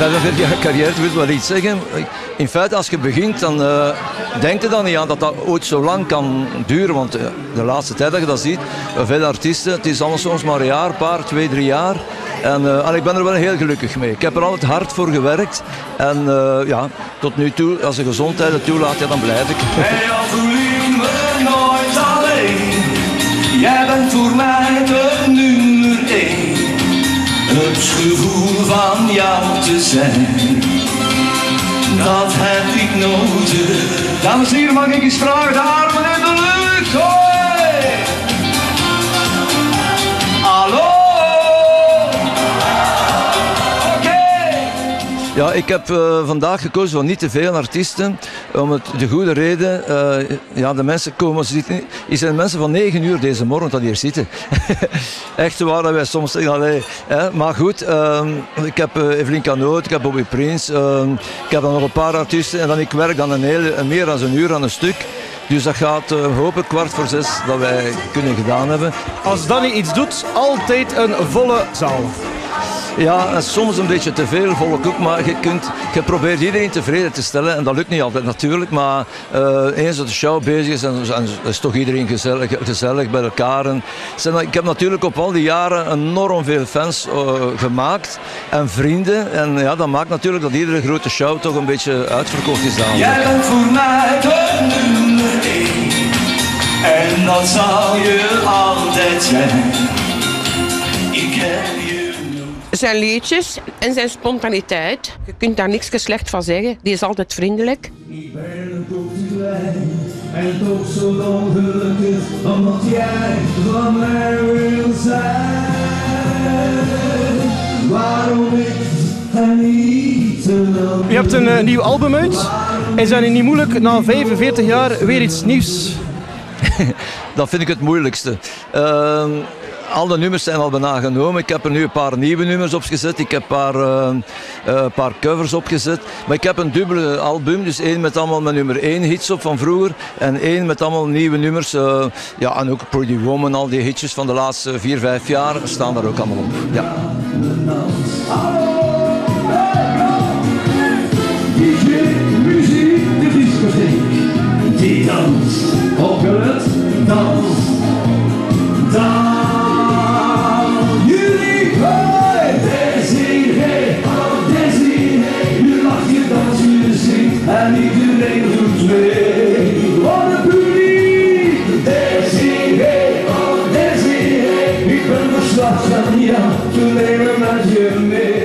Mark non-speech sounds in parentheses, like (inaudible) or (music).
45 jaar carrière wil wel iets zeggen. In feite, als je begint, dan uh, denk je dan niet aan dat dat ooit zo lang kan duren. Want uh, de laatste tijd dat je dat ziet, uh, veel artiesten, het is allemaal soms maar een jaar, paar, twee, drie jaar. En, uh, ik ben er wel heel gelukkig mee. Ik heb er altijd hard voor gewerkt. En ja, tot nu toe, als de gezondheid het toelaat, ja, dan blijf ik. Hey, nooit alleen. Jij bent voor mij zijn. Dat heb ik nodig. Dames en heren, mag ik eens vragen? De armen in de lucht. Hoi! Hallo! Ja, ik heb uh, vandaag gekozen voor niet te veel artiesten. Om het, de goede reden, uh, ja, de mensen komen zitten. Er zijn mensen van 9 uur deze morgen dat hier zitten. (laughs) Echt waar dat wij soms zeggen, hè. maar goed. Uh, ik heb uh, Evelien Canoot, ik heb Bobby Prince, ik heb dan nog een paar artiesten en dan ik werk dan een hele, meer dan een uur aan een stuk. Dus dat gaat uh, hopelijk kwart voor zes dat wij kunnen gedaan hebben. Als Danny iets doet, altijd een volle zaal. Ja, soms een beetje te veel volk ook, maar je, kunt, je probeert iedereen tevreden te stellen en dat lukt niet altijd natuurlijk, maar uh, eens dat de show bezig is, en, is toch iedereen gezellig, gezellig bij elkaar. En, ik heb natuurlijk op al die jaren enorm veel fans uh, gemaakt en vrienden en ja, dat maakt natuurlijk dat iedere grote show toch een beetje uitverkocht is dan. Jij bent voor mij de nummer en dat zal je altijd zijn. Ik heb zijn liedjes en zijn spontaniteit. Je kunt daar niks slecht van zeggen. Die is altijd vriendelijk. Ik ben toch klein en toch zo ongelukkig omdat jij van mij wil zijn. Waarom ik en niet te Je hebt een uh, nieuw album uit. Is dat niet moeilijk na 45 jaar weer iets nieuws? (laughs) dat vind ik het moeilijkste. Uh, alle nummers zijn al bijna genomen. Ik heb er nu een paar nieuwe nummers opgezet. Ik heb een paar, uh, uh, paar covers opgezet. Maar ik heb een dubbele album. Dus één met allemaal mijn nummer 1 hits op van vroeger. En één met allemaal nieuwe nummers. Uh, ja, en ook Pretty Woman, al die hitjes van de laatste 4, 5 jaar staan daar ook allemaal op. Ja. I'll shut me up till they remind you of me.